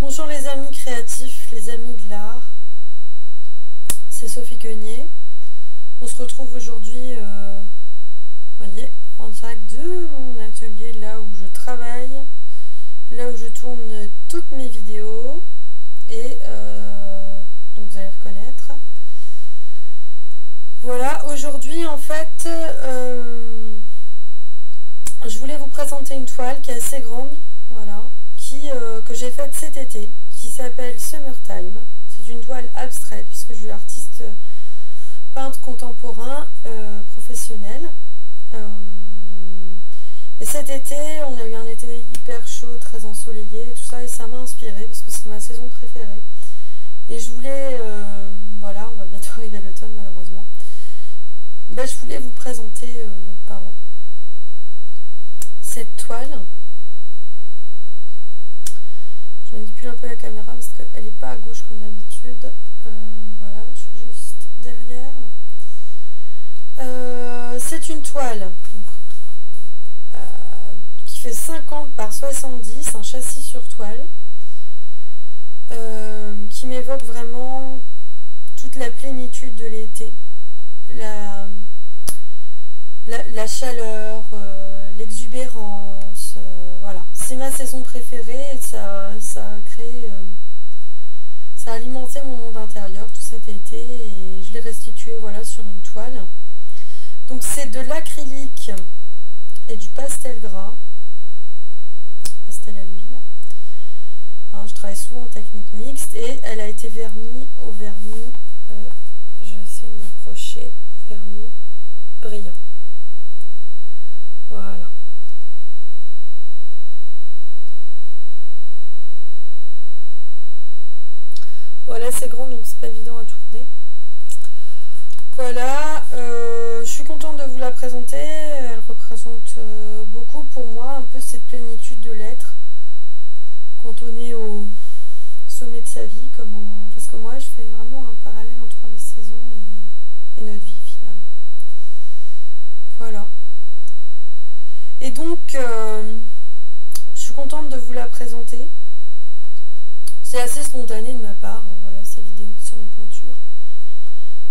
Bonjour les amis créatifs, les amis de l'art. C'est Sophie Quenier. On se retrouve aujourd'hui, euh, voyez, en direct de mon atelier, là où je travaille, là où je tourne toutes mes vidéos. Et euh, donc vous allez reconnaître. Voilà, aujourd'hui en fait, euh, je voulais vous présenter une toile qui est assez grande, voilà, euh, que j'ai faite cet été, qui s'appelle Summertime. C'est une toile abstraite puisque je suis artiste peintre contemporain professionnel. et cet été, on a eu un été hyper chaud, très ensoleillé, et tout ça, et ça m'a inspiré parce que c'est ma saison préférée. Et je voulais, voilà, on va bientôt arriver à l'automne malheureusement. Ben, je voulais vous présenter euh, cette toile. Je manipule un peu la caméra parce qu'elle n'est pas à gauche comme d'habitude. Euh, voilà, je suis juste derrière. Euh, c'est une toile qui fait 50 par 70, un châssis sur toile, qui m'évoque vraiment toute la plénitude de l'été la, la, chaleur, euh, l'exubérance, euh, voilà. C'est ma saison préférée et ça, ça a créé, euh, ça a alimenté mon monde intérieur tout cet été et je l'ai restitué voilà sur une toile. Donc c'est de l'acrylique et du pastel gras, pastel à l'huile. Hein, je travaille souvent en technique mixte et elle a été vernie au vernis je vais essayer de m'approcher vernis brillant. Voilà. Voilà, c'est grand donc c'est pas évident à tourner. Voilà, euh, je suis contente de vous la présenter. Elle représente euh, beaucoup pour moi, un peu cette plénitude de l'être quand on est au sommet de sa vie, comme parce que moi je fais vraiment un parallèle entre les saisons et, notre vie finalement. Voilà. Et donc, euh, je suis contente de vous la présenter. C'est assez spontané de ma part, hein, voilà, ces vidéos sur mes peintures.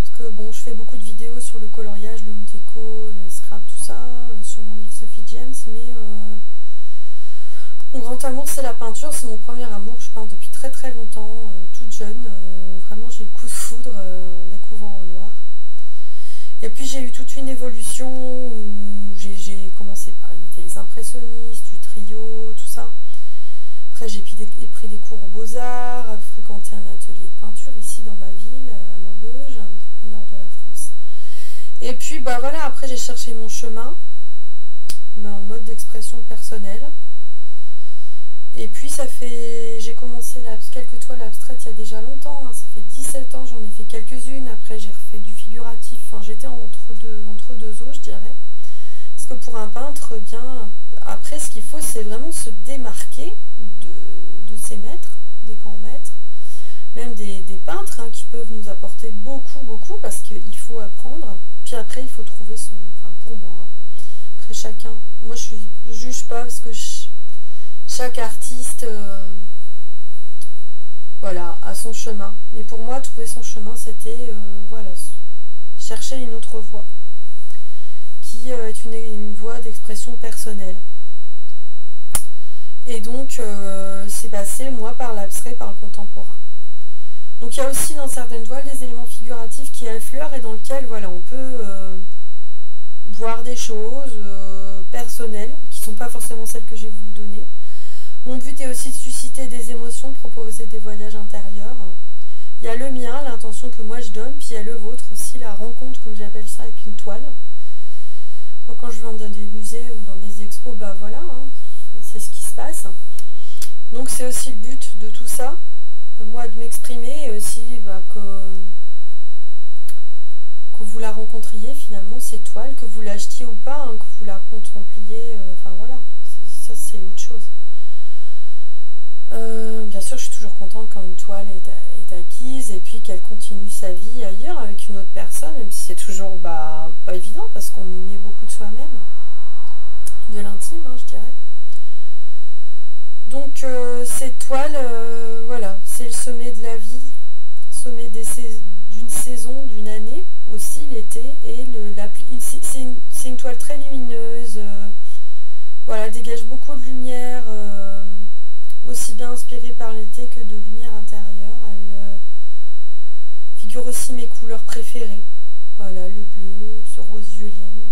Parce que bon, je fais beaucoup de vidéos sur le coloriage, le déco, le scrap, tout ça, euh, sur mon livre Sophie James, mais euh, mon grand amour, c'est la peinture, c'est mon premier amour. Je peins depuis très très longtemps, euh, toute jeune, vraiment j'ai le coup de foudre en découvrant Renoir. Et puis j'ai eu toute une évolution où j'ai commencé par imiter les impressionnistes, du trio, tout ça. Après j'ai pris, des cours aux Beaux-Arts, fréquenté un atelier de peinture ici dans ma ville, à Maubeuge, dans le nord de la France. Et puis bah voilà, après j'ai cherché mon chemin, en mode d'expression personnelle. Et puis ça fait, j'ai commencé quelques toiles abstraites il y a déjà longtemps, hein. ça fait 17 ans, j'en ai fait quelques-unes, après j'ai refait du figuratif, enfin j'étais entre deux, entre deux eaux je dirais. Que pour un peintre, bien, après ce qu'il faut c'est vraiment se démarquer de, ses maîtres, des grands maîtres, même des, peintres hein, qui peuvent nous apporter beaucoup, beaucoup, parce qu'il faut apprendre, puis après il faut trouver son, enfin pour moi, hein. après chacun, moi je, je juge pas parce que chaque artiste euh, voilà, a son chemin. Mais pour moi, trouver son chemin, c'était euh, voilà, chercher une autre voie, euh, est une, voie d'expression personnelle. Et donc, c'est passé, moi, par l'abstrait, par le contemporain. Donc il y a aussi dans certaines toiles des éléments figuratifs qui affleurent et dans lequel voilà, on peut voir des choses personnelles qui ne sont pas forcément celles que j'ai voulu donner. Mon but est aussi de susciter des émotions, proposer des voyages intérieurs. Il y a le mien, l'intention que moi je donne, puis il y a le vôtre aussi, la rencontre, comme j'appelle ça, avec une toile. Dans des musées ou dans des expos, bah voilà, hein, c'est ce qui se passe. Donc c'est aussi le but de tout ça, moi de m'exprimer et aussi bah, que, vous la rencontriez finalement, cette toile, que vous l'achetiez ou pas, hein, que vous la contempliez, euh, enfin voilà, ça c'est autre chose. Euh, sûr, je suis toujours contente quand une toile est, acquise et puis qu'elle continue sa vie ailleurs avec une autre personne, même si c'est toujours bah, pas évident parce qu'on y met beaucoup de soi-même, de l'intime, hein, je dirais. Donc cette toile, voilà, c'est le sommet de la vie, sommet d'une saison, d'une année aussi, l'été, et c'est une, toile très lumineuse, voilà, dégage beaucoup de lumière, aussi bien inspirée par l'été que de lumière intérieure. Elle figure aussi mes couleurs préférées. Voilà, le bleu, ce rose violine.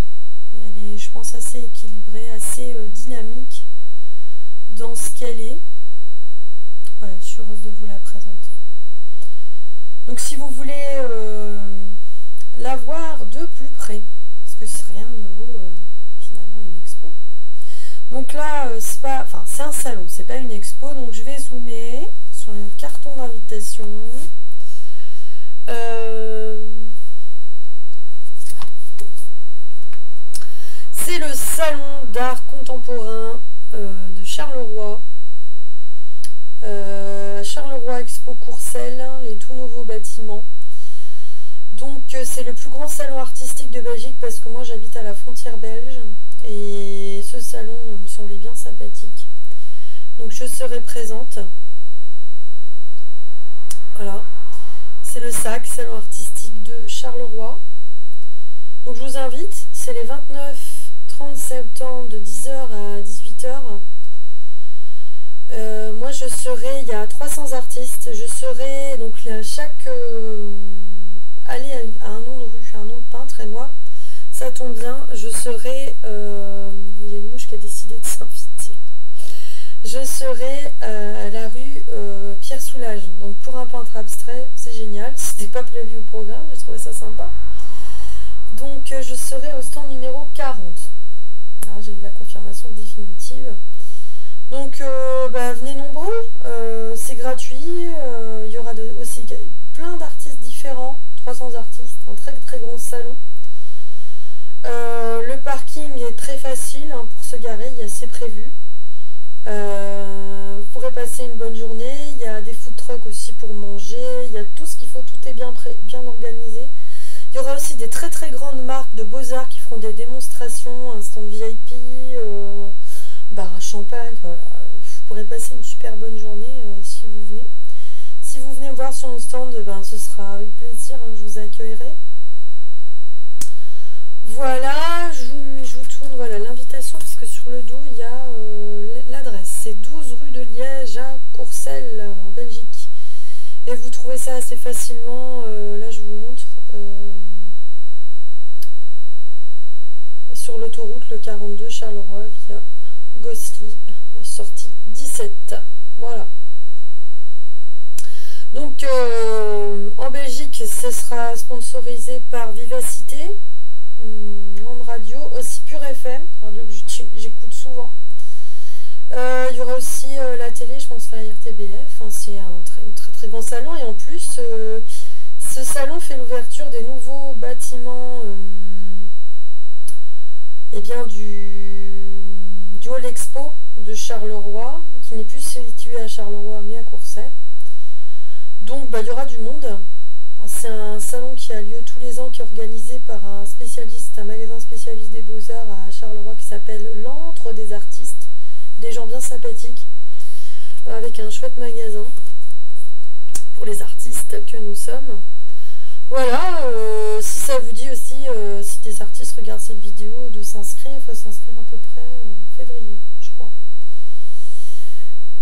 Elle est, je pense, assez équilibrée, assez euh, dynamique dans ce qu'elle est. Voilà, je suis heureuse de vous la présenter. Donc si vous voulez euh, la voir de plus près, parce que rien ne vaut euh, finalement une expo. Donc là, c'est pas, enfin c'est un salon, c'est pas une expo, donc je vais zoomer sur le carton d'invitation. C'est le salon d'art contemporain euh, de Charleroi. Euh, Charleroi Expo Courcelles, les tout nouveaux bâtiments. Donc euh, c'est le plus grand salon artistique de Belgique parce que moi j'habite à la frontière belge et ce salon me semblait bien sympathique. Donc je serai présente. Voilà. C'est le SAC, salon artistique de Charleroi. Donc je vous invite, c'est les 29 30 septembre de 10h à 18h. Euh, moi je serai, il y a 300 artistes, je serai donc chaque euh, aller à, un nom de rue, un nom de peintre et moi ça tombe bien, je serai, euh, il y a une mouche qui a décidé de s'inviter, je serai à la rue Pierre Soulage, donc pour un peintre abstrait c'est génial, c'était pas prévu au programme, j'ai trouvé ça sympa. Donc je serai au stand numéro 40. Hein, j'ai eu la confirmation définitive. Donc euh, bah, venez nombreux, euh, c'est gratuit, euh, il y aura aussi plein d'artistes différents, 300 artistes, un très très grand salon. le parking est très facile hein, pour se garer, il y a assez prévu. vous pourrez passer une bonne journée, il y a des food trucks aussi pour manger, il y a tout ce qu'il faut, tout est bien, bien organisé. Il y aura aussi des très très grandes marques de beaux-arts qui feront des démonstrations, un stand VIP, euh, bar champagne. Vous pourrez passer une super bonne journée euh, si vous venez. Si vous venez voir sur le stand, ben, ce sera avec plaisir hein, que je vous accueillerai. Voilà, je vous, tourne voilà l'invitation parce que sur le dos il y a euh, l'adresse. C'est 12 rue de Liège à Courcelles en Belgique. Et vous trouvez ça assez facilement. là je vous montre. sur l'autoroute le 42 Charleroi via Gossely, sortie 17. Voilà. Donc euh, en Belgique, ce sera sponsorisé par Vivacité, Land Radio, aussi Pure FM, radio que j'écoute souvent. Euh, il y aura aussi euh, la télé, je pense la RTBF, hein, c'est un très, très très grand salon et en plus ce salon fait l'ouverture des nouveaux bâtiments eh bien, du, du Hall Expo de Charleroi, qui n'est plus situé à Charleroi mais à Courcelles. Donc bah, il y aura du monde. C'est un salon qui a lieu tous les ans, qui est organisé par un spécialiste, un magasin spécialiste des beaux-arts à Charleroi qui s'appelle l'Antre des artistes. Des gens bien sympathiques, avec un chouette magasin pour les artistes que nous sommes. Voilà, euh, si ça vous dit aussi, euh, si des artistes regardent cette vidéo, de s'inscrire, il faut s'inscrire à peu près en février, je crois.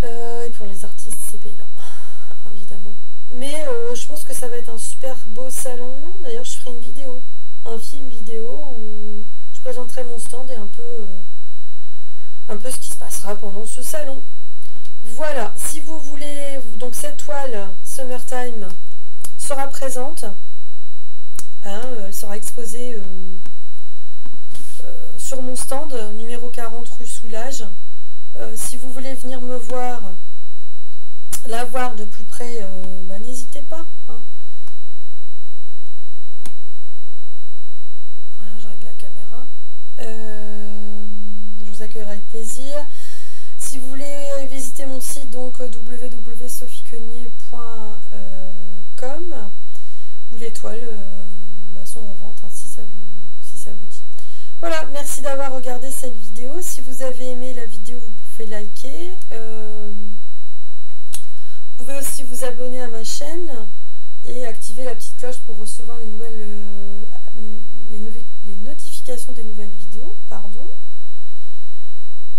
Euh, et pour les artistes, c'est payant, évidemment. Mais je pense que ça va être un super beau salon. D'ailleurs, je ferai une vidéo, un film vidéo où je présenterai mon stand et un peu, un peu ce qui se passera pendant ce salon. Voilà, si vous voulez, donc cette toile Summertime sera présente. Hein, elle sera exposée euh, euh, sur mon stand numéro 40 rue Soulage. Euh, si vous voulez venir me voir, voir de plus près, bah, n'hésitez pas. Hein. Voilà, je règle la caméra. je vous accueillerai avec plaisir. Si vous voulez visiter mon site, donc www.sophiequenier.com ou l'étoile sont en vente hein, si, ça vous, si ça vous dit. Voilà, merci d'avoir regardé cette vidéo. Si vous avez aimé la vidéo, vous pouvez liker. Euh, vous abonner à ma chaîne et activer la petite cloche pour recevoir les nouvelles euh, les, notifications des nouvelles vidéos. Pardon.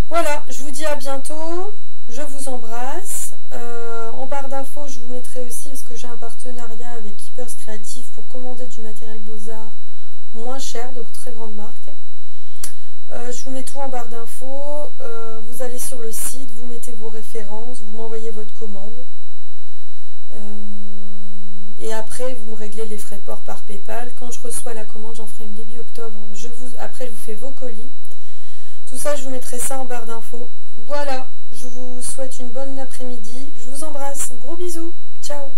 Voilà, je vous dis à bientôt. Je vous embrasse. Euh, en barre d'infos, je vous mettrai aussi, parce que j'ai un partenariat avec Keepers Creative pour commander du matériel beaux-arts moins cher, de très grande marque. Euh, je vous mets tout en barre d'infos. Vous allez sur le site, vous mettez vos références, vous m'envoyez votre commande. et vous me réglez les frais de port par PayPal. Quand je reçois la commande, j'en ferai une début octobre. Je vous, après, je vous fais vos colis. Tout ça, je vous mettrai ça en barre d'infos. Voilà, je vous souhaite une bonne après-midi. Je vous embrasse. Gros bisous. Ciao